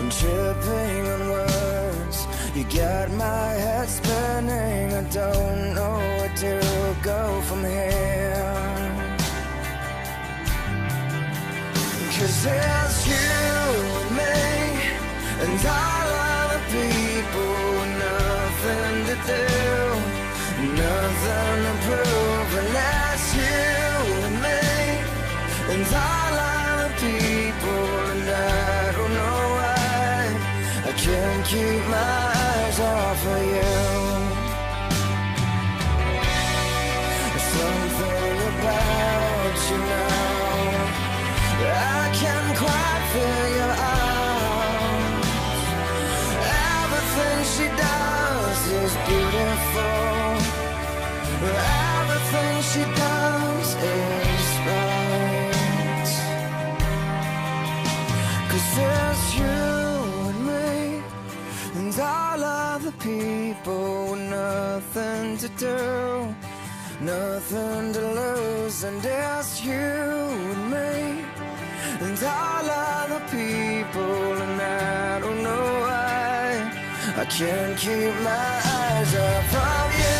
I'm tripping on words, you got my head spinning. I don't know where to go from here. Cause it's you and me and all other people, nothing to do, nothing to prove, and that's you and me and all Can't keep my eyes off of you. Something about you now I can't quite figure out. Everything she does is beautiful. Everything she does and all other people with nothing to do, nothing to lose, and it's you and me, and all other people, and I don't know why I can't keep my eyes off of you